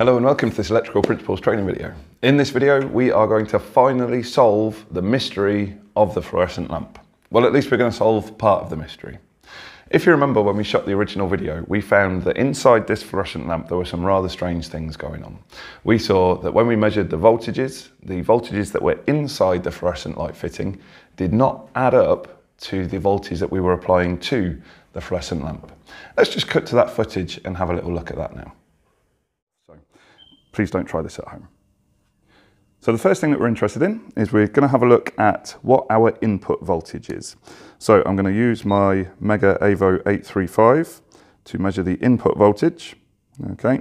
Hello and welcome to this electrical principles training video. In this video, we are going to finally solve the mystery of the fluorescent lamp. Well, at least we're going to solve part of the mystery. If you remember when we shot the original video, we found that inside this fluorescent lamp there were some rather strange things going on. We saw that when we measured the voltages, the voltages that were inside the fluorescent light fitting did not add up to the voltage that we were applying to the fluorescent lamp. Let's just cut to that footage and have a little look at that now. Please don't try this at home. So the first thing that we're interested in is we're going to have a look at what our input voltage is. So I'm going to use my Megger AVO 835 to measure the input voltage. Okay,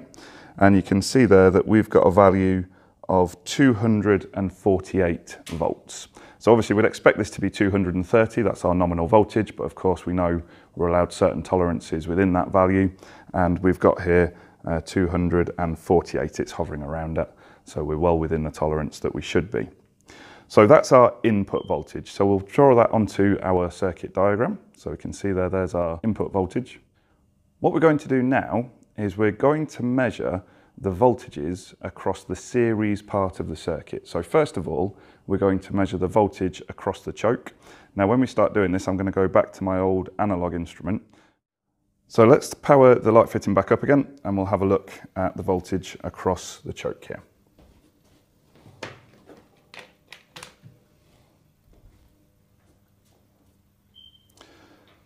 and you can see there that we've got a value of 248 volts. So obviously we'd expect this to be 230, that's our nominal voltage, but of course we know we're allowed certain tolerances within that value, and we've got here uh, 248 it's hovering around at. So we're well within the tolerance that we should be. So that's our input voltage. So we'll draw that onto our circuit diagram. So we can see there, there's our input voltage. What we're going to do now is we're going to measure the voltages across the series part of the circuit. So first of all, we're going to measure the voltage across the choke. Now when we start doing this, I'm going to go back to my old analog instrument. So let's power the light fitting back up again and we'll have a look at the voltage across the choke here.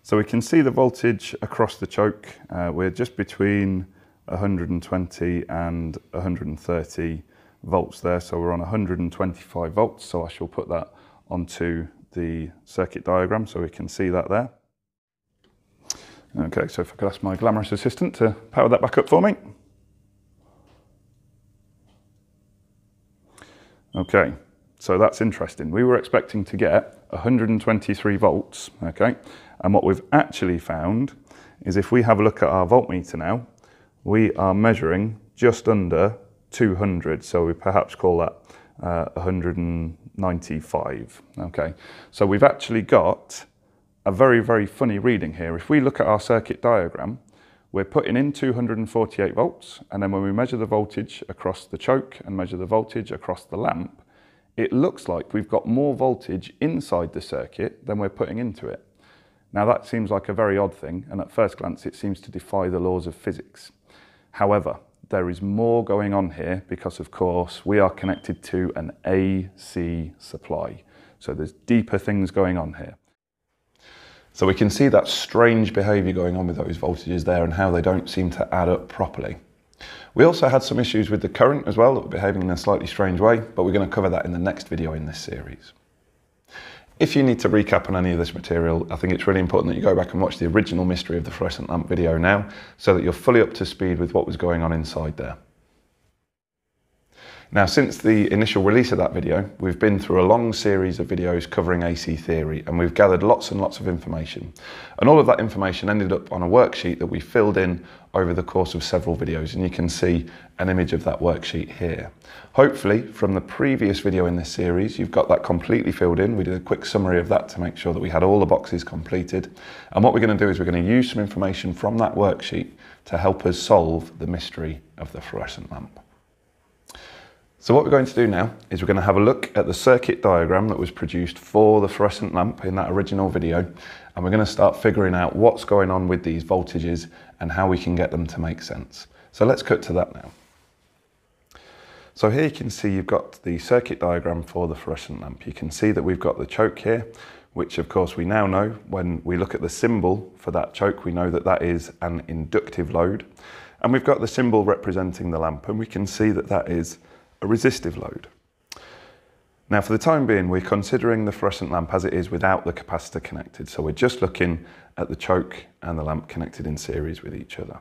So we can see the voltage across the choke. Uh, we're just between 120 and 130 volts there. So we're on 125 volts. So I shall put that onto the circuit diagram so we can see that there. Okay, so if I could ask my glamorous assistant to power that back up for me. Okay, so that's interesting. We were expecting to get 123 volts, okay? And what we've actually found is if we have a look at our voltmeter now, we are measuring just under 200. So we perhaps call that uh, 195, okay? So we've actually got a very, very funny reading here. If we look at our circuit diagram, we're putting in 248 volts, and then when we measure the voltage across the choke and measure the voltage across the lamp, it looks like we've got more voltage inside the circuit than we're putting into it. Now that seems like a very odd thing, and at first glance it seems to defy the laws of physics. However, there is more going on here because of course we are connected to an AC supply. So there's deeper things going on here. So we can see that strange behaviour going on with those voltages there and how they don't seem to add up properly. We also had some issues with the current as well that were behaving in a slightly strange way, but we're going to cover that in the next video in this series. If you need to recap on any of this material, I think it's really important that you go back and watch the original Mystery of the Fluorescent Lamp video now, so that you're fully up to speed with what was going on inside there. Now, since the initial release of that video, we've been through a long series of videos covering AC theory and we've gathered lots and lots of information. And all of that information ended up on a worksheet that we filled in over the course of several videos and you can see an image of that worksheet here. Hopefully, from the previous video in this series, you've got that completely filled in. We did a quick summary of that to make sure that we had all the boxes completed. And what we're going to do is we're going to use some information from that worksheet to help us solve the mystery of the fluorescent lamp. So what we're going to do now is we're going to have a look at the circuit diagram that was produced for the fluorescent lamp in that original video and we're going to start figuring out what's going on with these voltages and how we can get them to make sense. So let's cut to that now. So here you can see you've got the circuit diagram for the fluorescent lamp. You can see that we've got the choke here, which of course we now know when we look at the symbol for that choke, we know that that is an inductive load. And we've got the symbol representing the lamp and we can see that that is a resistive load. Now for the time being, we're considering the fluorescent lamp as it is without the capacitor connected. So we're just looking at the choke and the lamp connected in series with each other.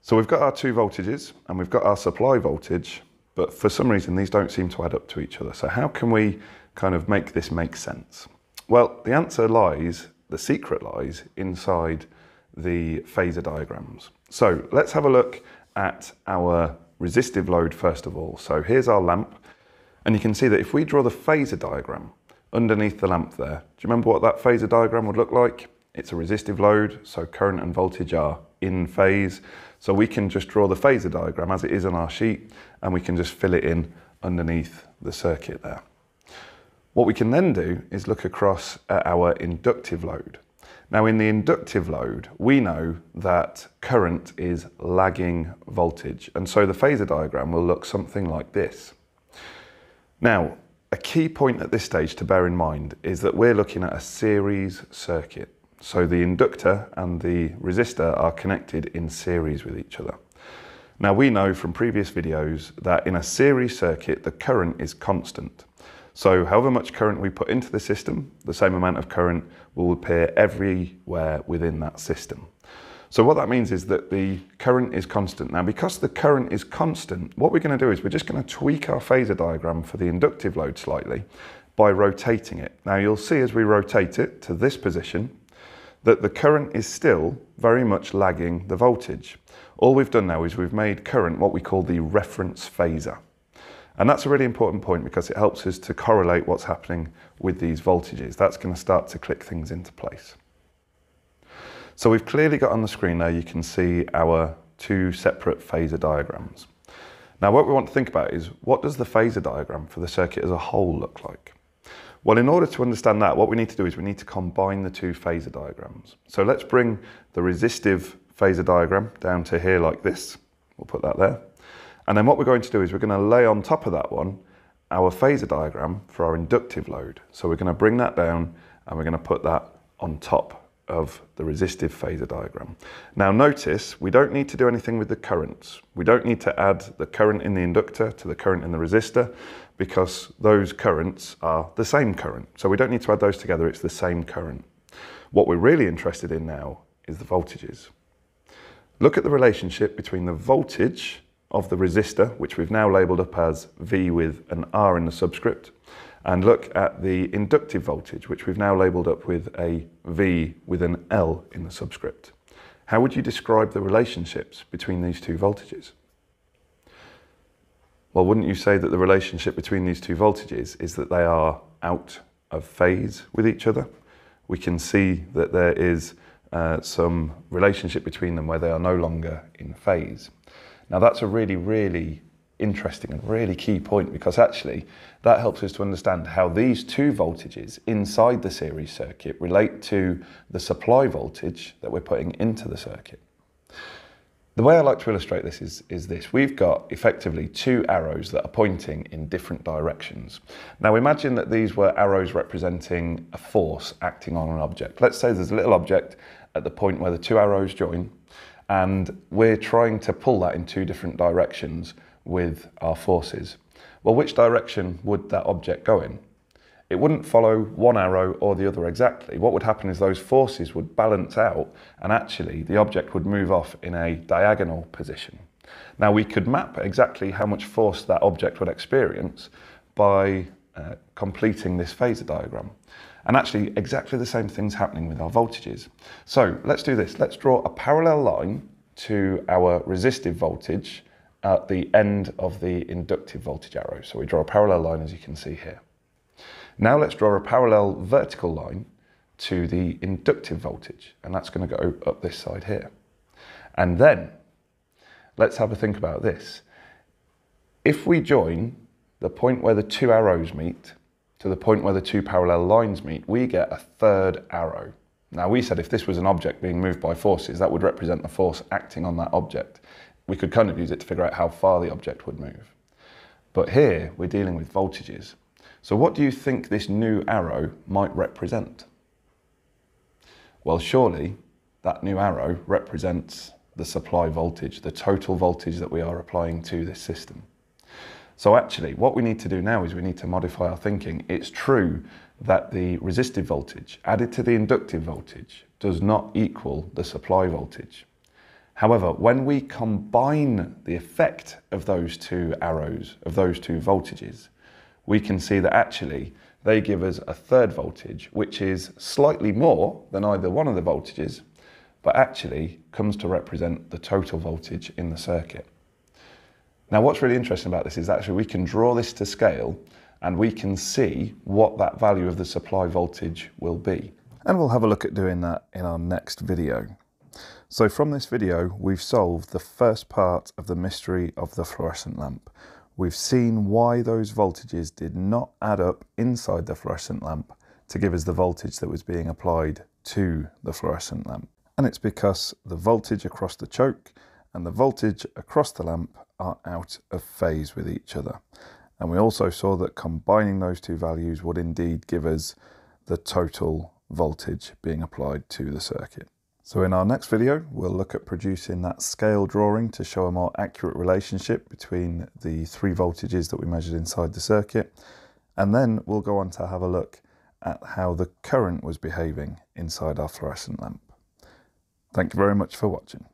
So we've got our two voltages and we've got our supply voltage, but for some reason these don't seem to add up to each other. So how can we kind of make this make sense? Well, the answer lies, the secret lies inside the phasor diagrams. So let's have a look at our resistive load first of all. So here's our lamp, and you can see that if we draw the phasor diagram underneath the lamp there, do you remember what that phasor diagram would look like? it's a resistive load, so current and voltage are in phase. So we can just draw the phasor diagram as it is on our sheet and we can just fill it in underneath the circuit there. What we can then do is look across at our inductive load. Now in the inductive load, we know that current is lagging voltage. And so the phasor diagram will look something like this. Now, a key point at this stage to bear in mind is that we're looking at a series circuit. So the inductor and the resistor are connected in series with each other. Now we know from previous videos that in a series circuit, the current is constant. So however much current we put into the system, the same amount of current will appear everywhere within that system. So what that means is that the current is constant. Now because the current is constant, what we're going to do is we're just going to tweak our phasor diagram for the inductive load slightly by rotating it. Now you'll see as we rotate it to this position that the current is still very much lagging the voltage. All we've done now is we've made current what we call the reference phasor. And that's a really important point because it helps us to correlate what's happening with these voltages. That's going to start to click things into place. So we've clearly got on the screen there, you can see our two separate phasor diagrams. Now what we want to think about is what does the phasor diagram for the circuit as a whole look like? Well, in order to understand that, what we need to do is we need to combine the two phasor diagrams. So let's bring the resistive phasor diagram down to here like this. We'll put that there. And then what we're going to do is we're going to lay on top of that one our phasor diagram for our inductive load. So we're going to bring that down and we're going to put that on top of the resistive phasor diagram. Now notice we don't need to do anything with the currents. We don't need to add the current in the inductor to the current in the resistor because those currents are the same current. So we don't need to add those together, it's the same current. What we're really interested in now is the voltages. Look at the relationship between the voltage of the resistor, which we've now labelled up as V with an R in the subscript, and look at the inductive voltage, which we've now labelled up with a V with an L in the subscript. How would you describe the relationships between these two voltages? Well, wouldn't you say that the relationship between these two voltages is that they are out of phase with each other? We can see that there is uh, some relationship between them where they are no longer in phase. Now that's a really, really interesting and really key point because actually that helps us to understand how these two voltages inside the series circuit relate to the supply voltage that we're putting into the circuit. The way I like to illustrate this is, is this. We've got effectively two arrows that are pointing in different directions. Now imagine that these were arrows representing a force acting on an object. Let's say there's a little object at the point where the two arrows join and we're trying to pull that in two different directions with our forces. Well, which direction would that object go in? It wouldn't follow one arrow or the other exactly. What would happen is those forces would balance out and actually the object would move off in a diagonal position. Now we could map exactly how much force that object would experience by uh, completing this phasor diagram. And actually exactly the same thing's happening with our voltages. So let's do this. Let's draw a parallel line to our resistive voltage at the end of the inductive voltage arrow. So we draw a parallel line as you can see here. Now let's draw a parallel vertical line to the inductive voltage and that's going to go up this side here. And then let's have a think about this. If we join the point where the two arrows meet to the point where the two parallel lines meet, we get a third arrow. Now we said if this was an object being moved by forces, that would represent the force acting on that object. We could kind of use it to figure out how far the object would move. But here we're dealing with voltages. So what do you think this new arrow might represent? Well, surely that new arrow represents the supply voltage, the total voltage that we are applying to this system. So actually, what we need to do now is we need to modify our thinking. It's true that the resistive voltage added to the inductive voltage does not equal the supply voltage. However, when we combine the effect of those two arrows, of those two voltages, we can see that actually they give us a third voltage, which is slightly more than either one of the voltages, but actually comes to represent the total voltage in the circuit. Now what's really interesting about this is actually we can draw this to scale and we can see what that value of the supply voltage will be. And we'll have a look at doing that in our next video. So from this video, we've solved the first part of the mystery of the fluorescent lamp. We've seen why those voltages did not add up inside the fluorescent lamp to give us the voltage that was being applied to the fluorescent lamp. And it's because the voltage across the choke and the voltage across the lamp are out of phase with each other. And we also saw that combining those two values would indeed give us the total voltage being applied to the circuit. So in our next video, we'll look at producing that scale drawing to show a more accurate relationship between the three voltages that we measured inside the circuit. And then we'll go on to have a look at how the current was behaving inside our fluorescent lamp. Thank you very much for watching.